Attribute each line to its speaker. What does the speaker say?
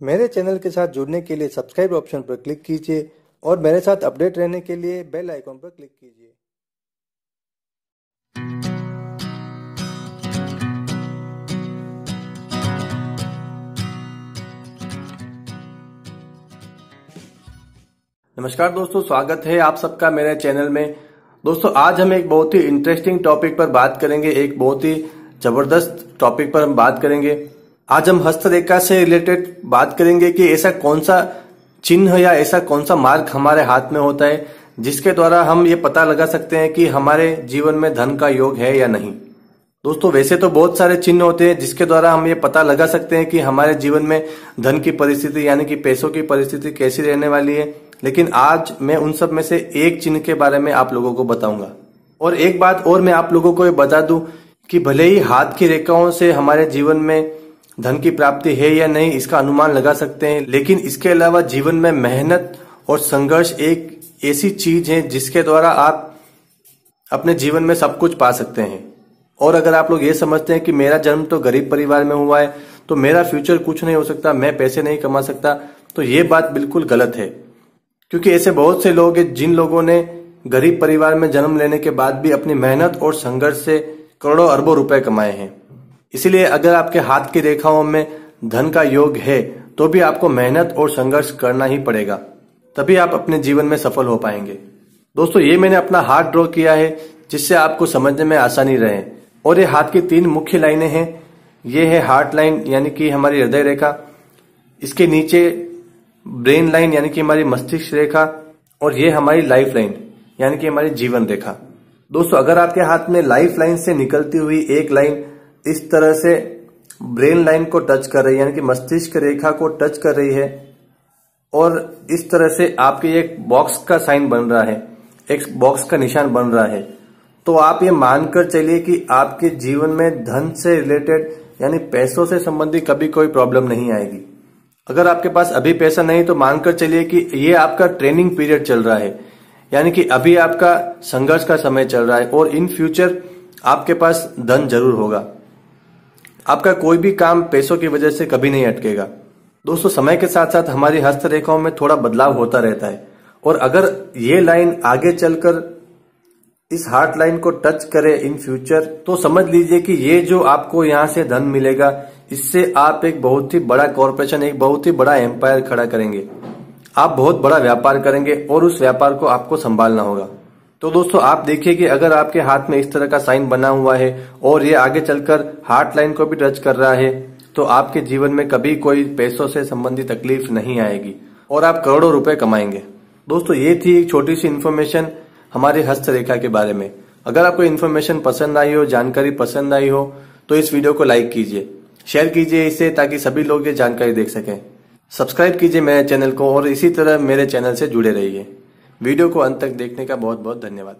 Speaker 1: मेरे चैनल के साथ जुड़ने के लिए सब्सक्राइब ऑप्शन पर क्लिक कीजिए और मेरे साथ अपडेट रहने के लिए बेल आइकॉन पर क्लिक कीजिए।
Speaker 2: नमस्कार दोस्तों, स्वागत है आप सबका मेरे चैनल में। दोस्तों, आज हम एक बहुत ही इंटरेस्टिंग टॉपिक पर बात करेंगे, एक बहुत ही ज़बरदस्त टॉपिक पर हम बात करेंगे। आज हम हस्तरेखा से रिलेटेड बात करेंगे कि ऐसा कौन सा चिन्ह या ऐसा कौन सा मार्ग हमारे हाथ में होता है, जिसके द्वारा हम ये पता लगा सकते हैं कि हमारे जीवन में धन का योग है या नहीं। दोस्तों, वैसे तो बहुत सारे चिन्ह होते हैं, जिसके द्वारा हम ये पता लगा सकते हैं कि हमारे जीवन में धन की परिस्थिति यानी कि पैसों की परिस्थिति कैसी रहने वाली है। लेकिन आज मैं उन सब में से एक चिन्ह के बारे में आप लोगों को बताऊँगा। और एक बात और मैं आप लोगों को ये बता दूँ कि भले ही हाथ की रेखाओं से हमारे जीवन में धन की प्राप्ति है या नहीं, इसका अनुमान लगा सकते हैं। लेकिन इसके अलावा जीवन में मेहनत और संघर्ष एक ऐसी चीज़ है जिसके द्वारा आप अपने जीवन में सब कुछ पा सकते हैं। और अगर आप लोग ये समझते हैं कि मेरा जन्म तो गरीब परिवार में हुआ है तो मेरा फ्यूचर कुछ नहीं हो सकता, मैं पैसे नहीं कमा सकता तो ये बात बिल्कुल गलत है। क्योंकि ऐसे बहुत से लोग हैं जिन लोगों ने गरीब परिवार में जन्म लेने के बाद भी अपनी मेहनत और संघर्ष से करोड़ों अरबों रुपए कमाए हैं। इसीलिए अगर आपके हाथ की रेखाओं में धन का योग है तो भी आपको मेहनत और संघर्ष करना ही पड़ेगा। तभी आप अपने जीवन में सफल हो पाएँगे। दोस्तों, ये मैंने अपना हाथ ड्रॉ किया है, जिससे आपको समझने में आसानी रहे। और ये हाथ की तीन मुख्य लाइनें हैं। ये है हार्ट लाइन, यानी कि हमारी हृदय रेखा। इसके नीचे ब्रेन लाइन, यानी कि हमारी मस्तिष्क रेखा। और ये हमारी लाइफ लाइन, यानी कि हमारी जीवन रेखा। दोस्तों, अगर आपके हाथ में लाइफ लाइन से निकलती हुई एक लाइन इस तरह से ब्रेन लाइन को टच कर रही है, यानी कि मस्तिष्क रेखा को टच कर रही है। और इस तरह से आपके एक बॉक्स का साइन बन रहा है, एक बॉक्स का निशान बन रहा है। तो आप ये मानकर चलिए कि आपके जीवन में धन से रिलेटेड, यानी पैसों से संबंधित कभी कोई प्रॉब्लम नहीं आएगी। अगर आपके पास अभी पैसा नहीं तो मानकर चलिए कि ये आपका ट्रेनिंग पीरियड चल रहा है। यानी कि अभी आपका संघर्ष का समय चल रहा है, और इन फ्यूचर आपके पास धन ज़रूर होगा। आपका कोई भी काम पैसों की वजह से कभी नहीं अटकेगा। दोस्तों, समय के साथ साथ हमारी हस्तरेखाओं में थोड़ा बदलाव होता रहता है। और अगर ये लाइन आगे चलकर इस हार्ट लाइन को टच करे इन फ्यूचर तो समझ लीजिए कि ये जो आपको यहाँ से धन मिलेगा, इससे आप एक बहुत ही बड़ा कॉरपोरेशन एक बहुत ही बड़ा एम्पायर खड़ा करेंगे। आप बहुत बड़ा व्यापार करेंगे और उस व्यापार को आपको संभालना होगा। तो दोस्तों, आप देखिए कि अगर आपके हाथ में इस तरह का साइन बना हुआ है और ये आगे चलकर हार्ट लाइन को भी टच कर रहा है तो आपके जीवन में कभी कोई पैसों से संबंधित तकलीफ़ नहीं आएगी और आप करोड़ों रुपए कमाएँगे। दोस्तों, ये थी एक छोटी सी इन्फॉर्मेशन हमारी हस्तरेखा के बारे में। अगर आपको इन्फॉर्मेशन पसंद आई हो, जानकारी पसंद आई हो तो इस वीडियो को लाइक कीजिए शेयर कीजिए इसे ताकि सभी लोग ये जानकारी देख सकें। सब्सक्राइब कीजिए मेरे चैनल को और इसी तरह मेरे चैनल से जुड़े रहिए। वीडियो को अंत तक देखने का बहुत बहुत धन्यवाद।